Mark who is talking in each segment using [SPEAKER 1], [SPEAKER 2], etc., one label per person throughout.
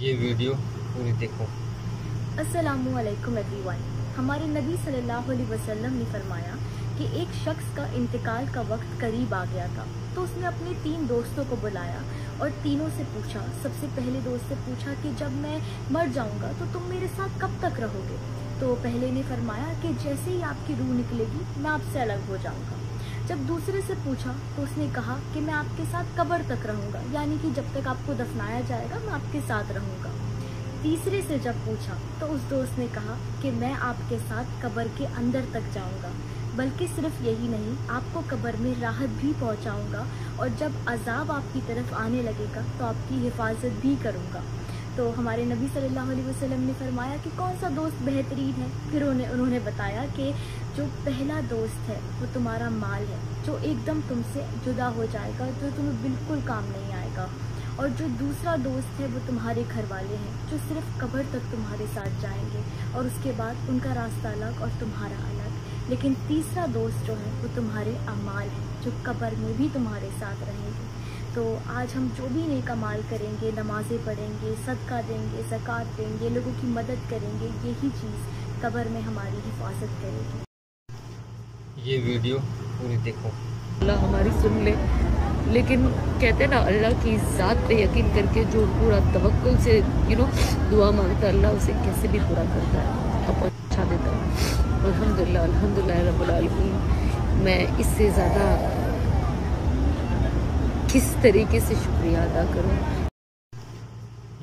[SPEAKER 1] ये वीडियो पूरी देखो।
[SPEAKER 2] असलकुम एवरीवन हमारे नबी सल्लल्लाहु अलैहि वसल्लम ने फरमाया कि एक शख्स का इंतकाल का वक्त करीब आ गया था तो उसने अपने तीन दोस्तों को बुलाया और तीनों से पूछा। सबसे पहले दोस्त से पूछा कि जब मैं मर जाऊँगा तो तुम मेरे साथ कब तक रहोगे? तो पहले ने फरमाया कि जैसे ही आपकी रूह निकलेगी, मैं आपसे अलग हो जाऊँगा। जब दूसरे से पूछा तो उसने कहा कि मैं आपके साथ कब्र तक रहूँगा, यानी कि जब तक आपको दफनाया जाएगा, मैं आपके साथ रहूँगा। तीसरे से जब पूछा तो उस दोस्त ने कहा कि मैं आपके साथ कब्र के अंदर तक जाऊँगा, बल्कि सिर्फ़ यही नहीं, आपको कब्र में राहत भी पहुंचाऊँगा, और जब अजाब आपकी तरफ़ आने लगेगा तो आपकी हिफाजत भी करूँगा। तो हमारे नबी सल्लल्लाहु अलैहि वसल्लम ने फरमाया कि कौन सा दोस्त बेहतरीन है? फिर उन्हें, उन्होंने बताया कि जो पहला दोस्त है, वो तुम्हारा माल है, जो एकदम तुमसे जुदा हो जाएगा, जो तुम्हें बिल्कुल काम नहीं आएगा। और जो दूसरा दोस्त है, वो तुम्हारे घर वाले हैं, जो सिर्फ़ कब्र तक तुम्हारे साथ जाएँगे, और उसके बाद उनका रास्ता अलग और तुम्हारा अलग। लेकिन तीसरा दोस्त जो है, वो तुम्हारे अमाल हैं, जो कब्र में भी तुम्हारे साथ रहेंगे। तो आज हम जो भी नेक कमाल करेंगे नमाजें पढ़ेंगे सदका देंगे ज़क़़त देंगे लोगों की मदद करेंगे यही चीज़ कब्र में हमारी हिफाजत करेगी।
[SPEAKER 1] ये वीडियो पूरी देखो।
[SPEAKER 3] अल्लाह हमारी सुन ले। लेकिन कहते हैं ना अल्लाह की ज़ात पे यकीन करके जो पूरा तवक्ल से यू नो दुआ माँगता है अल्लाह उसे कैसे भी पूरा करता है। और अच्छा देता है। अल्हम्दुलिल्लाह अल्हम्दुलिल्लाह रब्बुल आलमीन। मैं इससे ज़्यादा किस तरीके से शुक्रिया अदा करूँ?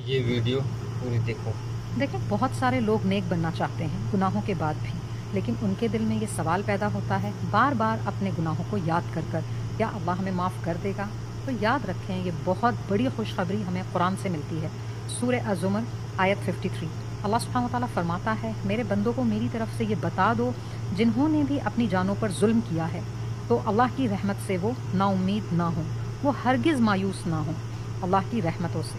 [SPEAKER 1] ये वीडियो पूरी देखो।
[SPEAKER 4] देखें बहुत सारे लोग नेक बनना चाहते हैं गुनाहों के बाद भी। लेकिन उनके दिल में ये सवाल पैदा होता है बार बार अपने गुनाहों को याद कर कर क्या अल्लाह हमें माफ़ कर देगा? तो याद रखें ये बहुत बड़ी खुशखबरी हमें कुरान से मिलती है। सूर अजुमर आयत 53 अल्लाह सुबहान ताला फरमाता है मेरे बंदों को मेरी तरफ़ से ये बता दो जिन्होंने भी अपनी जानों पर जुल्म किया है। तो अल्लाह की रहमत से वो नाउमीद ना हो। वो हरगिज़ मायूस ना हो। अल्लाह की रहमतों से।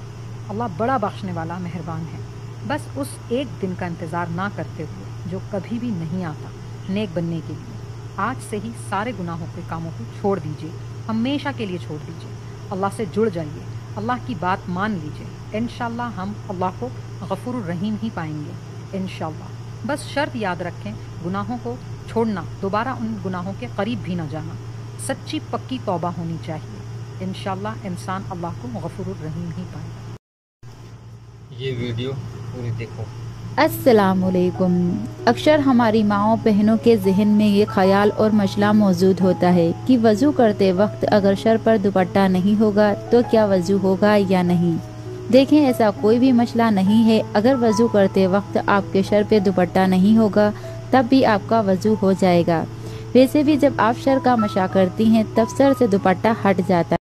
[SPEAKER 4] अल्लाह बड़ा बख्शने वाला, मेहरबान है। बस उस एक दिन का इंतज़ार ना करते हुए, जो कभी भी नहीं आता, नेक बनने के लिए। आज से ही सारे गुनाहों के कामों को छोड़ दीजिए। हमेशा के लिए छोड़ दीजिए। अल्लाह से जुड़ जाइए। अल्लाह की बात मान लीजिए। इन हम अल्लाह को गफुर रहीम ही पाएँगे। इन बस शर्त याद रखें, गुनाहों को छोड़ना, दोबारा उन गुनाहों के करीब भी ना जाना। सच्ची पक्की तौबा होनी चाहिए। इन इंसान अल्लाह को गफुर रहीम ही पाएगा।
[SPEAKER 1] ये वीडियो पूरी देखो।
[SPEAKER 5] असलकुम अक्सर हमारी माओ बहनों के जहन में ये ख्याल और मसला मौजूद होता है कि वज़ू करते वक्त अगर शर पर दुपट्टा नहीं होगा तो क्या वज़ू होगा या नहीं? देखें ऐसा कोई भी मसला नहीं है। अगर वज़ू करते वक्त आपके शर पे दुपट्टा नहीं होगा तब भी आपका वज़ू हो जाएगा। वैसे भी जब आप शर का मशा करती हैं तब सर से दुपट्टा हट जाता